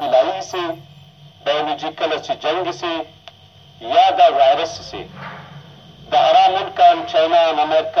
بلائی سے بایولوجیکل سے جنگ سے یا دا وائرس سے دا ارا ملک چائنا امریکہ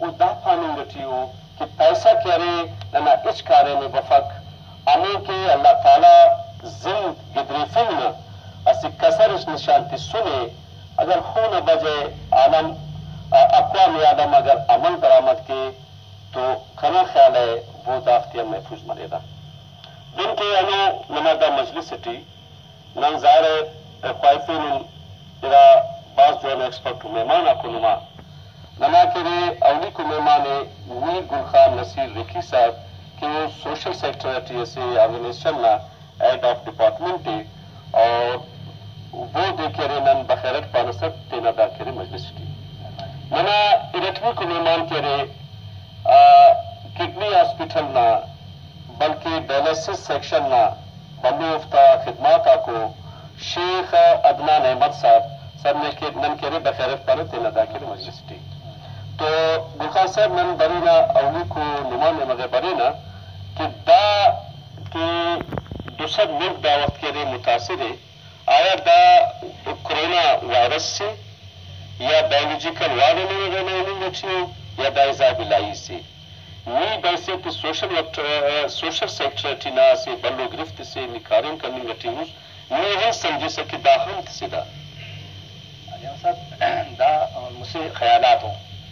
دا پانی نٹی کہ پیسہ کرے نہ اچ کارے میں وفق امی کے اللہ تعالی زند گدری فلم اسی کسر اس نشانتی سنے، اگر خون بجے عالم اقوام آدم اگر عمل برآمد کے تو کھنا خیال ہے وہ دافتیا محفوظ مرے گا۔ دن کے انو نمادا مجلس سٹی نن ظاہر خواہفین ارا بعض جو ہے ایکسپرٹ مہمان کو نما۔ نما کے اولی کو مہمان وی گل خان نصیر رکی صاحب کہ وہ سوشل سیکٹریٹی سے آرگنائزیشن نا ہیڈ آف ڈپارٹمنٹ اور وہ دیکھے رہے نن بخیرت پانسد تینا دا کرے مجلس کی۔ منا ارٹوی کو مہمان کے رہے کڈنی ہاسپٹل نہ بلکہ ڈائلسس سیکشن نہ بندو افتا خدمات کو شیخ عدنان احمد صاحب سر نے نن کے رہے بخیرت پانسد تینا دا کرے مجلس کی۔ تو گلخان صاحب نن برینا اولی کو نمان مگر برینا کہ دا کہ دوسر ملک دا وقت کے لیے متاثر ہے۔ آیا دا کرونا وائرس سے یا بایولوجیکل وائرل وغیرہ یا دا ازاب لائی سے۔ نی بیسے تو سوشل سوشل سیکٹریٹی نا سے، بلو گرفت سے نکارن کرنی گٹی ہوں نی ہے سمجھے سکے دا ہم سے دا۔ صاحب، دا مجھے خیالات ہوں۔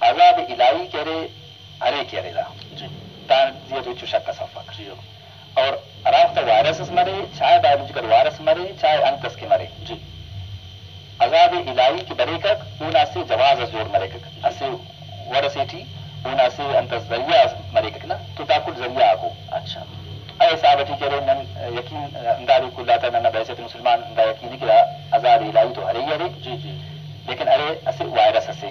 دا عذاب الہی رہے ارے کہہ رہے جی۔ تان یہ تو شک کا سفر جی۔ اور رافتہ وائرس مرے چاہے بایولوجیکل وائرس مرے چاہے انکس کے مرے۔ جی۔ عذاب الہی کی برے کک اونا سے جواز زور مرے کک۔ اسے ورسے تھی اونا سے انتس ذریعہ مرے کک نا۔ تو تا کل ذریعہ کو۔ اچھا۔ اے صاحب کہہ رہے نن یقین انداری کو لاتا نن بیسے مسلمان دا یقین کہ عذاب الہی تو ہرے ہرے۔ جی جی۔ لیکن ارے اسے وائرس اسے۔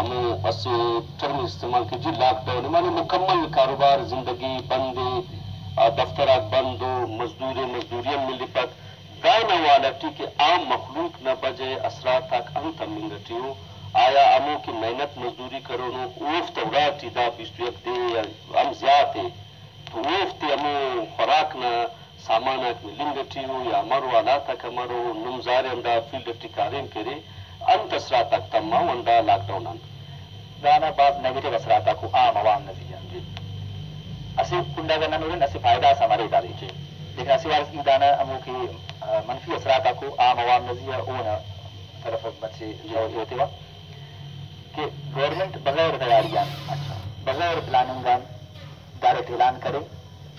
امو اسو ټرم استعمال کې جی لاک ډاؤن معنی مکمل کاروبار زندگی بند دفترات بند مزدور مزدوریان ملي پات دائنا والٹی کہ عام مخلوق نہ بجے اثرات تک ام تمنگٹی ہو آیا امو کی محنت مزدوری کرو نو اوف توڑاتی دا بیستو یک دے ام زیادے تو اوف تے امو خوراک نہ سامانا کی لنگٹی ہو یا مرو آلا تک مرو نمزار اندا فیلڈ اٹی کارین کرے انت اثرات تک تمام اندا لاک ڈاؤن اند دانا بعض نیگیٹو اثرات کو عام عوام نزیجہ جی اسی کنڈا گنا نورن اسی فائدہ سامارے داری جی لیکن اسی وارس کی دانا امو کی منفی اثرات کو عام عوام نظیہ اونا طرف بچے جو ہوتے ہوا کہ گورنمنٹ بغیر تیاریاں اچھا بغیر پلاننگان ڈائریکٹ اعلان کرے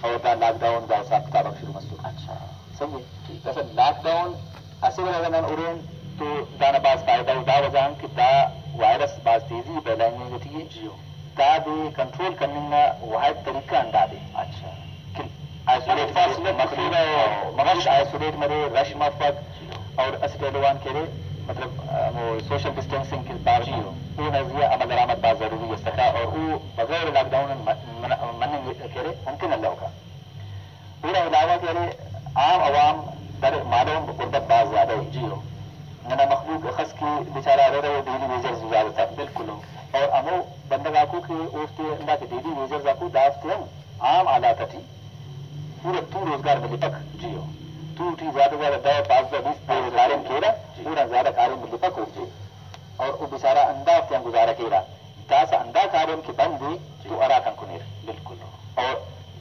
اور دا لاک ڈاؤن دا حساب کتاب شروع مسئلہ اچھا سمجھے؟ ٹھیک لاک ڈاؤن اسی وجہ نان اورین تو دانا باز فائدہ دا وجہ کہ دا وائرس باز تیزی پھیلائیں گے تھی جیو۔ دا دے کنٹرول کرنے کا واحد طریقہ اندا دے۔ اچھا آئسولیٹ مرے رش مفت اور اسٹیڈوان کے رے مطلب وہ سوشل ڈسٹینسنگ کے بعد وہ نظریہ عمل درآمد بات ضروری ہے سکا اور وہ بغیر لاک ڈاؤن مننے کے رے ممکن اللہ ہوگا۔ پورا علاوہ کے رے عام عوام در معلوم غربت بات زیادہ جی۔ ہو نہ مخلوق خس کی بیچارہ رہ رہے ڈیلی ویزر زیادہ تھا بالکل۔ اور امو بندہ کو کہ اس کے ڈیلی ویزر کو دافتے ہم عام آلات تھی۔ پورے تو روزگار میں لپک جیو۔ تو ٹھی زیادہ زیادہ دو پانچ دو بیس روزگار کھیلا پورا زیادہ کار میں لپک ہو جی۔ او بیچارہ اندا ہفتیاں گزارا کیرا۔ داس اندا کارم کی بندی تو ارا کن کنیر بالکل۔ اور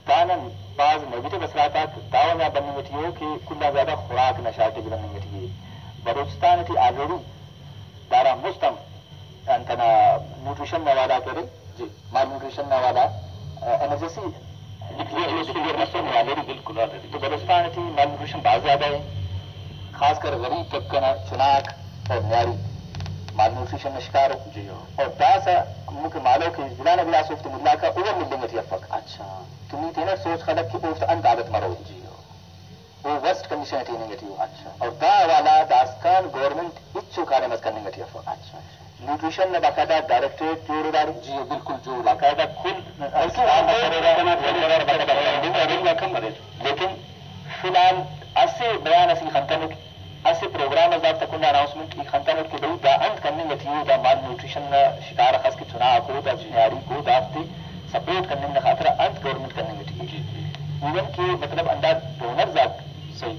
دانا بعض نیگیٹو اثرات داوا میں بننے گٹی ہو کہ کلا زیادہ خوراک نشاتی بھی بننے گٹی ہے بلوچستان تھی آلریڈی دارا مستم انتنا نیوٹریشن نوالا کرے۔ جی۔ مال نیوٹریشن نوالا بالکل تو بلوچستان تھی مال نیوٹریشن بہت زیادہ ہے خاص کر غریب طبقہ نا چناک اور معیاری۔ مال نیوٹریشن کا شکار ہو جی ہاں۔ اور داس مک مالو کے ضلع نگلا سوفت ملا کا اوور ملیں گے افق اچھا۔ تمہیں تھی نا سوچ خلق کی پوفت انت عادت مرو جی ہاں۔ وہ وسٹ کنڈیشن تھی نہیں گٹی اچھا۔ اور دا والا داسکان گورنمنٹ اچھو کارے مز کرنے گٹی افق اچھا اچھا۔ نیوٹریشن میں باقاعدہ ڈائریکٹریٹ جو داری جی ہاں بالکل جو باقاعدہ کھل ژوند کې مطلب انداز ډونر ذات صحیح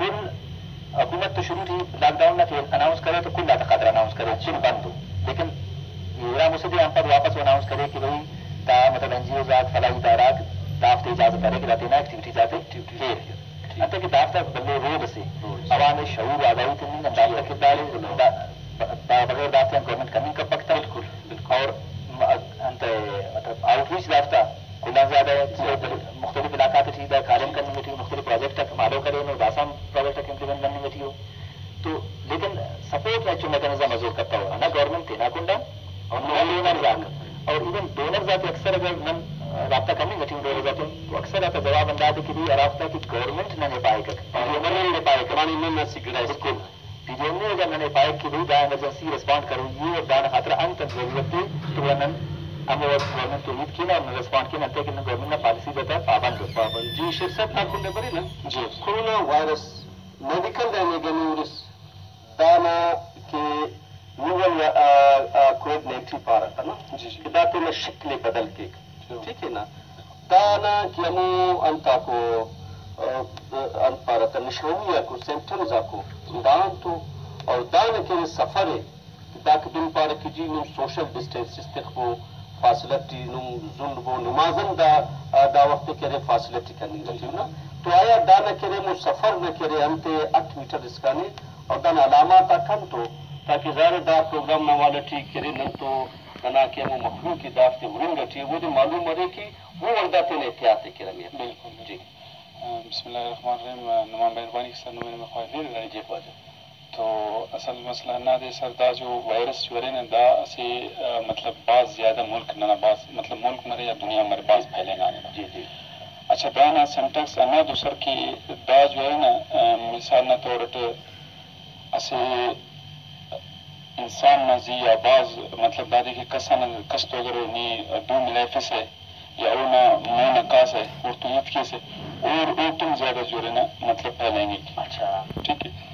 کل حکومت تو شروع تھی لاک ڈاؤن نہ تھی اناؤنس کرے تو کل لاتا اناؤنس کرے چل بند ہو۔ لیکن یہ مسجد ہم پر واپس اناؤنس کرے کہ بھائی دا مطلب این جی او ذات فلاحی ادارات دافت اجازت کرے کہ داتینا ایکٹیویٹی ذات پھر انت کہ دافت بلے روڈ سے عوام شعور آگاہی تھی نہیں دالے بغیر دافت ہم گورنمنٹ کرنے کا پکتا بالکل اور انت مطلب آؤٹ ریچ دافتا کلا زیادہ ہے مختلف علاقات تھی دا کارم کرنے میں تھی مختلف پروجیکٹ تک مالو کرے انہوں داسام پروجیکٹ تک امپلیمنٹ کرنے میں تھی ہو تو لیکن سپورٹ میں چون میکنزم مزور کرتا ہو نہ گورنمنٹ تھی نہ کنڈا اور نہ ذات اور ایون ڈونر ذات اکثر اگر نم رابطہ کرنے تھی ڈونر ذات تو اکثر آتا جواب انداز کہ بھی رابطہ کی گورنمنٹ نہ پائے کر ڈونر نہیں نہیں پائے کر پانی میں میں سگڑا بالکل۔ پی ڈی ایم نے اگر نہیں پائے کہ بھی دا ایمرجنسی رسپونڈ کرو یہ اور دان خاطر انت ضرورت تو نن ہم اور گورنمنٹ کی امید کی نا رسپونڈ کی نہ کہ گورنمنٹ نے پالیسی دیتا ہے پابند پابند۔ جی صاحب آپ کو بری نا؟ جی۔ کورونا وائرس میڈیکل ڈائنیگنیورس دانا کے نوول کووڈ نائنٹین پارا تھا نا جی جی داتے میں شکلیں بدل کے ٹھیک ہے نا دانا کی ہمو انتا کو انت پارا تھا نشویا کو سیمٹمز کو دان تو اور دان کے سفر ہے داک دن پارا کی جی نم سوشل ڈسٹینس استخبو فاصلتی نم زند بو نمازن دا دا وقت کرے فاصلتی کرنی رہتی نا تو آیا دا نہ کرے مو سفر نہ کرے انتے اٹھ میٹر اسکانے اور دن علامات کم تو تاکہ ظاہر دا پروگرام والا ٹھیک کرے نہ تو بنا کے وہ مخلوق کی دافت مرنگ ٹھیک وہ جو معلوم مرے کہ وہ وردہ تین احتیاط کرے بالکل جی بسم اللہ الرحمن الرحیم نما مہربانی سر نمائن میں خواہ دیر گھر جی خواجہ تو اصل مسئلہ نہ دے سر دا جو وائرس جو رہے نا دا سے مطلب بعض زیادہ ملک نہ بعض مطلب ملک مرے یا دنیا مرے بعض پھیلے نہ جی جی اچھا بیان سینٹیکس انا دوسر کی دا جو ہے نا مثال نہ طور اسے انسان نہ زی یا بعض مطلب دادی کے کسا نہ کس تو اگر نی دو ملائفے سے یا او نہ مو نہ کاس ہے اور تو یت کے سے اور او تم زیادہ جو ہے نا مطلب پھیلیں گے۔ اچھا۔ ٹھیک ہے۔